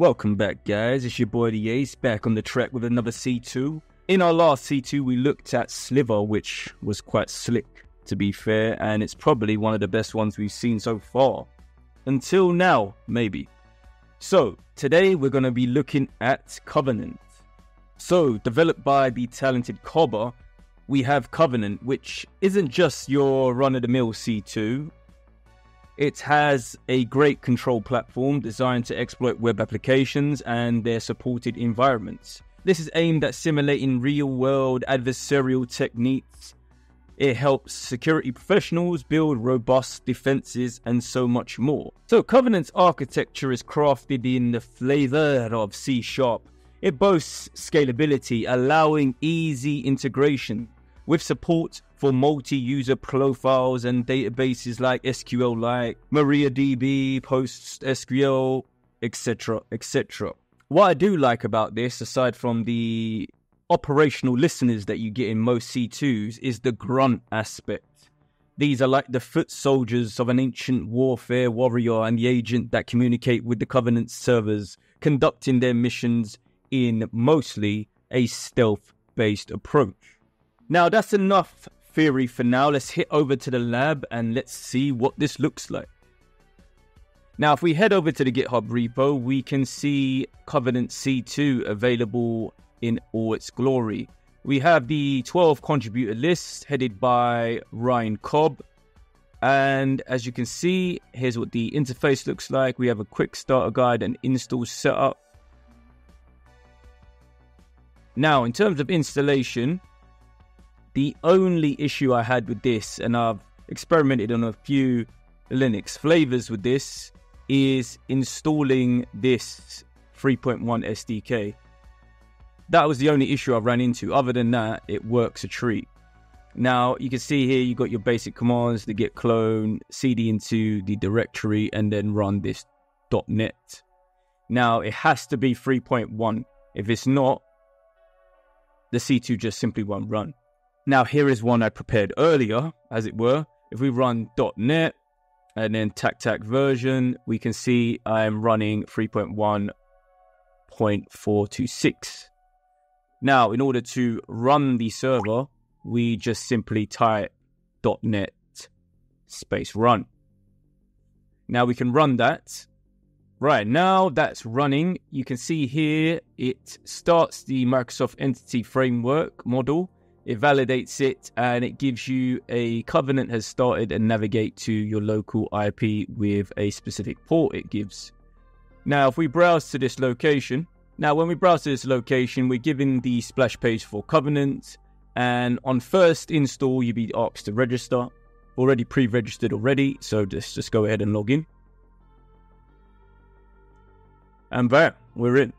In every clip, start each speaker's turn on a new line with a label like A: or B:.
A: Welcome back, guys. It's your boy the Ace back on the track with another C2. In our last C2, we looked at Sliver, which was quite slick, to be fair, and it's probably one of the best ones we've seen so far. Until now, maybe. So, today we're going to be looking at Covenant. So, developed by the talented Cobber, we have Covenant, which isn't just your run of the mill C2. It has a great control platform designed to exploit web applications and their supported environments. This is aimed at simulating real world adversarial techniques. It helps security professionals build robust defenses and so much more. So, Covenant's architecture is crafted in the flavor of C Sharp. It boasts scalability, allowing easy integration with support for multi-user profiles and databases like SQLite, MariaDB, PostgreSQL, etc., etc. What I do like about this, aside from the operational listeners that you get in most C2s, is the grunt aspect. These are like the foot soldiers of an ancient warfare warrior and the agent that communicate with the Covenant servers, conducting their missions in mostly a stealth based approach. Now, that's enough theory for now. Let's hit over to the lab and let's see what this looks like. Now, if we head over to the GitHub repo, we can see Covenant C2 available in all its glory. We have the 12 contributor list headed by Ryan Cobb. And as you can see, here's what the interface looks like. We have a quick starter guide and install setup. Now, in terms of installation, the only issue I had with this, and I've experimented on a few Linux flavors with this, is installing this 3.1 SDK. That was the only issue I ran into. Other than that, it works a treat. Now, you can see here you got your basic commands to git clone, cd into the directory, and then run this .NET. Now, it has to be 3.1. If it's not, the C2 just simply won't run. Now, here is one I prepared earlier, as it were. If we run .NET and then TacTac version, we can see I am running 3.1.426. Now, in order to run the server, we just simply type .NET space run. Now we can run that. Right, now that's running, you can see here it starts the Microsoft Entity Framework model it validates it and it gives you a covenant has started and navigate to your local IP with a specific port it gives. Now, if we browse to this location, now when we browse to this location, we're given the splash page for covenant, and on first install, you'll be asked to register. Already pre-registered already, so just just go ahead and log in. And bam, we're in.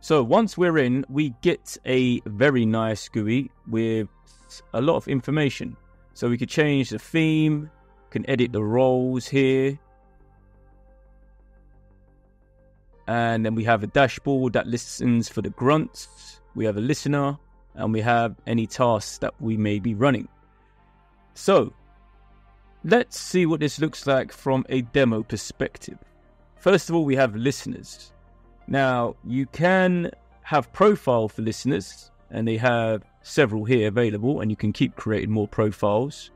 A: So once we're in, we get a very nice GUI with a lot of information. So we could change the theme, can edit the roles here. And then we have a dashboard that listens for the grunts. We have a listener and we have any tasks that we may be running. So let's see what this looks like from a demo perspective. First of all, we have listeners. Now, you can have profile for listeners, and they have several here available, and you can keep creating more profiles.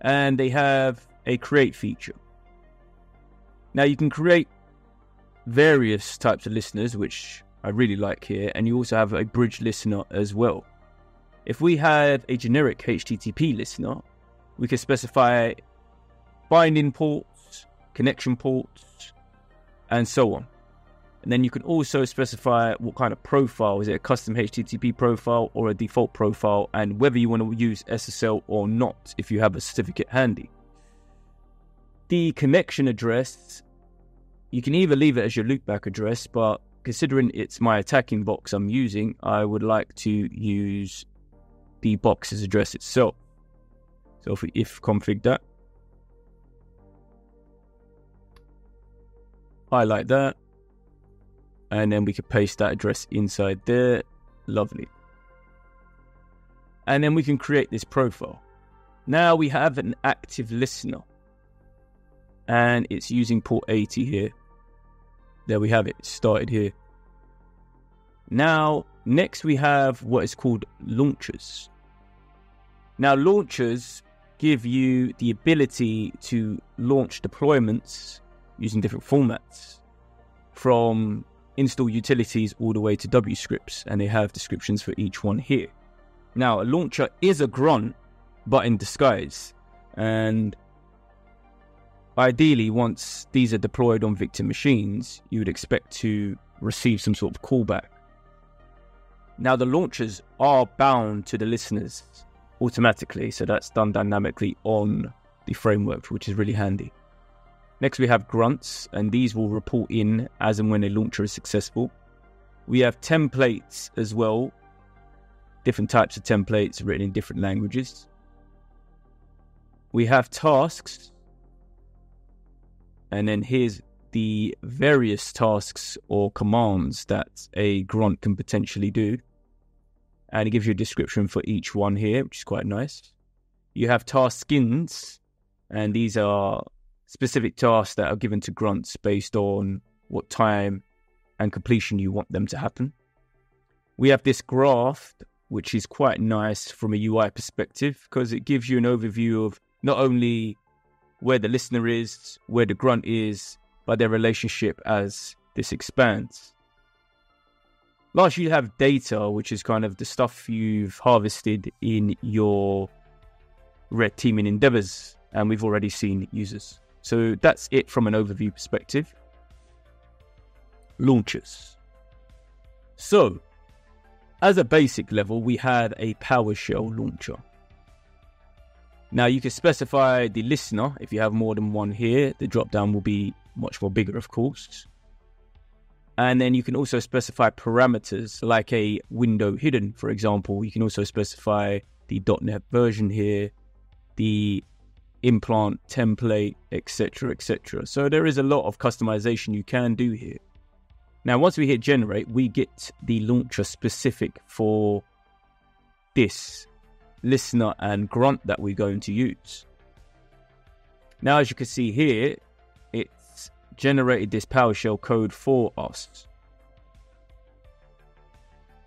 A: And they have a create feature. Now, you can create various types of listeners, which I really like here, and you also have a bridge listener as well. If we have a generic HTTP listener, we can specify binding ports, connection ports, and so on. And then you can also specify what kind of profile is it a custom HTTP profile or a default profile, and whether you want to use SSL or not if you have a certificate handy. The connection address, you can either leave it as your loopback address, but considering it's my attacking box I'm using, I would like to use the box's address itself. So if we if config that, highlight that, and then we could paste that address inside there. Lovely. And then we can create this profile. Now we have an active listener and it's using port 80 here. there we have it. Started here. Now, next we have what is called launchers. Now, launchers give you the ability to launch deployments using different formats from install utilities all the way to W scripts, and they have descriptions for each one here. Now, a launcher is a grunt, but in disguise. And ideally, once these are deployed on victim machines, you would expect to receive some sort of callback. Now, the launchers are bound to the listeners automatically, so that's done dynamically on the framework, which is really handy. Next, we have grunts, and these will report in as and when a launcher is successful. We have templates as well, different types of templates written in different languages. We have tasks, and then here's the various tasks or commands that a grunt can potentially do. And it gives you a description for each one here, which is quite nice. You have task skins, and these are specific tasks that are given to grunts based on what time and completion you want them to happen. We have this graph, which is quite nice from a UI perspective because it gives you an overview of not only where the listener is, where the grunt is, but their relationship as this expands. Lastly, you have data, which is kind of the stuff you've harvested in your red teaming endeavors, and we've already seen users. So that's it from an overview perspective. Launchers. So, as a basic level, we had a PowerShell launcher. Now you can specify the listener if you have more than one here. The drop down will be much more bigger, of course. And then you can also specify parameters like a window hidden, for example. You can also specify the .NET version here, the implant template, etc., etc. So there is a lot of customization you can do here. Now, once we hit generate, we get the launcher specific for this listener and grunt that we're going to use. Now, as you can see here, it's generated this PowerShell code for us.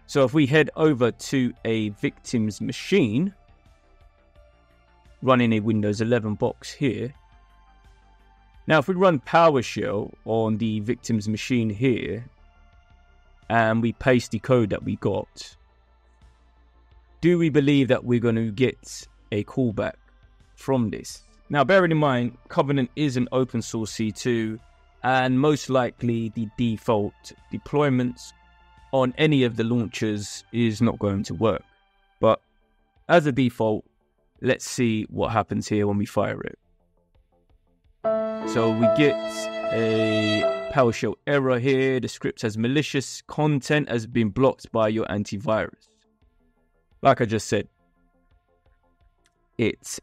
A: So if we head over to a victim's machine, running a Windows 11 box here. Now, if we run PowerShell on the victim's machine here, and we paste the code that we got, do we believe that we're going to get a callback from this? Now, bearing in mind, Covenant is an open source C2, and most likely the default deployments on any of the launchers is not going to work. But as a default, Let's see what happens here when we fire it. So we get a PowerShell error here. The script has malicious content has been blocked by your antivirus. Like I just said, it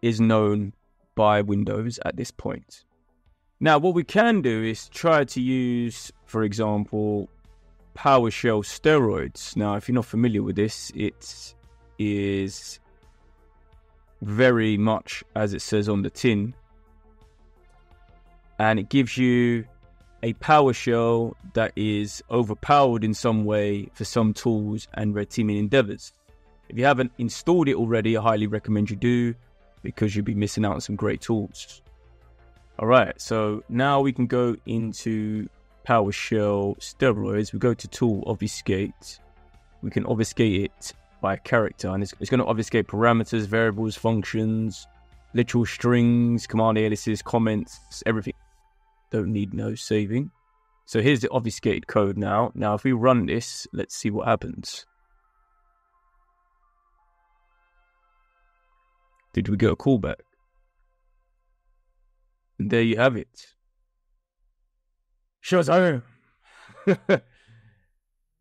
A: is known by Windows at this point. Now, what we can do is try to use, for example, PowerShell steroids. Now, if you're not familiar with this, it is very much as it says on the tin. And it gives you a PowerShell that is overpowered in some way for some tools and red teaming endeavors. If you haven't installed it already, I highly recommend you do because you'll be missing out on some great tools. All right, so now we can go into PowerShell steroids. We go to tool obfuscate. We can obfuscate it by a character, and it's, it's going to obfuscate parameters, variables, functions, literal strings, command aliases, comments, everything. Don't need no saving. So here's the obfuscated code now. Now, if we run this, let's see what happens. Did we get a callback? And there you have it. Shazam!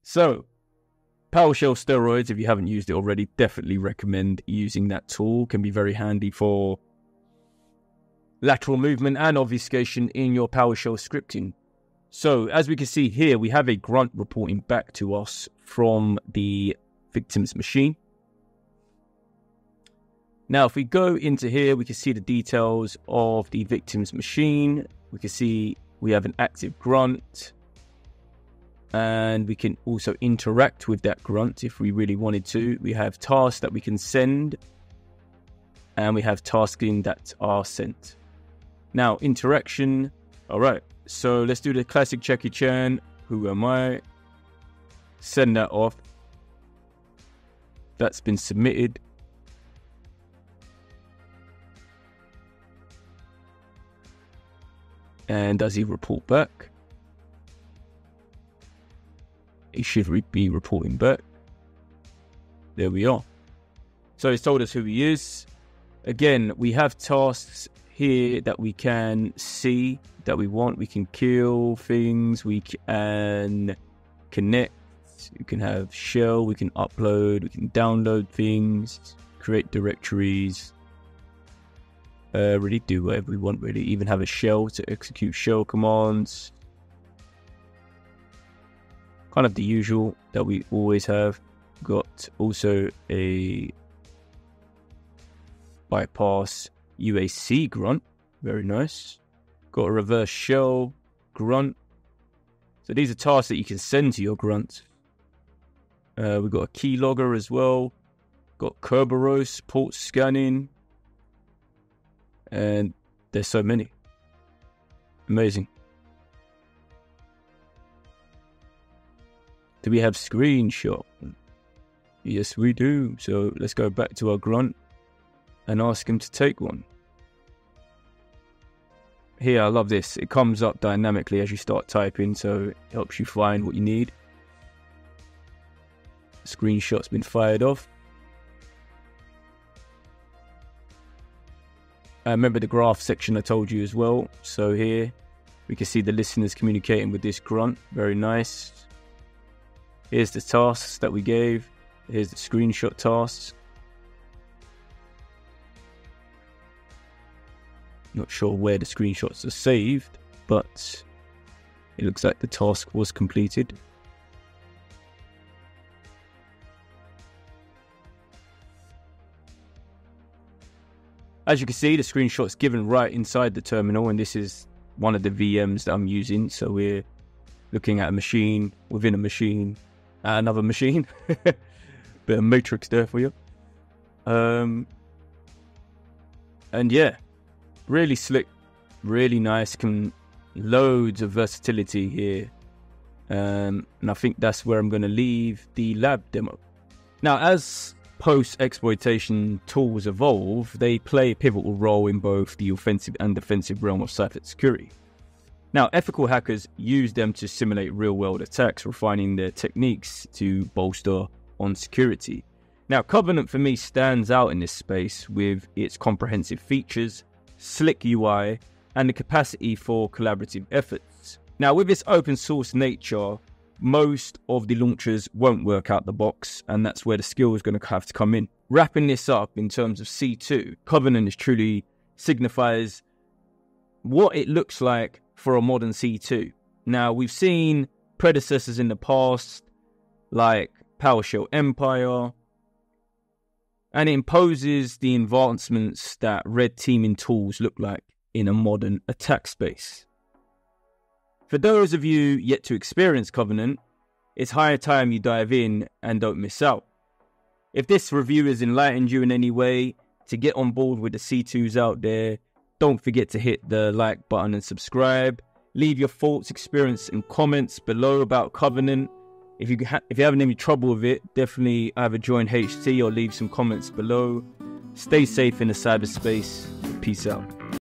A: so, PowerShell steroids, if you haven't used it already, definitely recommend using that tool. Can be very handy for lateral movement and obfuscation in your PowerShell scripting. So, as we can see here, we have a grunt reporting back to us from the victim's machine. Now, if we go into here, we can see the details of the victim's machine. We can see we have an active grunt, and we can also interact with that grunt if we really wanted to. We have tasks that we can send, and we have tasking that are sent. Now, interaction. All right, so let's do the classic Jackie Chan. Who am I? Send that off. That's been submitted. And does he report back? He should re- be reporting back. There we are. So he's told us who he is. Again, we have tasks here that we can see that we want. We can kill things. We can connect. We can have shell. We can upload. We can download things. Create directories. Uh, really do whatever we want. Really, even have a shell to execute shell commands. Kind of the usual that we always have. Got also a bypass UAC grunt. Very nice. Got a reverse shell grunt. So these are tasks that you can send to your grunt. Uh, we've got a keylogger as well. Got Kerberos, port scanning. And there's so many. Amazing. Do we have screenshot? Yes, we do. So let's go back to our grunt and ask him to take one. Here, I love this. It comes up dynamically as you start typing, so it helps you find what you need. Screenshot's been fired off. I remember the graph section I told you as well. So here we can see the listeners communicating with this grunt. Very nice. Here's the tasks that we gave. Here's the screenshot tasks. Not sure where the screenshots are saved, but it looks like the task was completed. As you can see, the screenshot's given right inside the terminal, and this is one of the VMs that I'm using. So we're looking at a machine within a machine at another machine. Bit of matrix there for you. Um, and yeah, really slick, really nice. Can loads of versatility here. Um, and I think that's where I'm going to leave the lab demo. Now, as post exploitation tools evolve, they play a pivotal role in both the offensive and defensive realm of cyber security. Now, ethical hackers use them to simulate real world attacks, refining their techniques to bolster on security. Now, Covenant for me stands out in this space with its comprehensive features, slick UI, and the capacity for collaborative efforts. Now, with its open source nature, most of the launchers won't work out the box, and that's where the skill is going to have to come in. Wrapping this up in terms of C2, Covenant is truly signifies what it looks like for a modern C2. Now, we've seen predecessors in the past, like PowerShell Empire, and it imposes the advancements that red teaming tools look like in a modern attack space. For those of you yet to experience Covenant, it's high time you dive in and don't miss out. If this review has enlightened you in any way to get on board with the C2s out there, don't forget to hit the like button and subscribe. Leave your thoughts, experience, and comments below about Covenant. If you ha- if you're having any trouble with it, definitely either join HT or leave some comments below. Stay safe in the cyberspace. Peace out.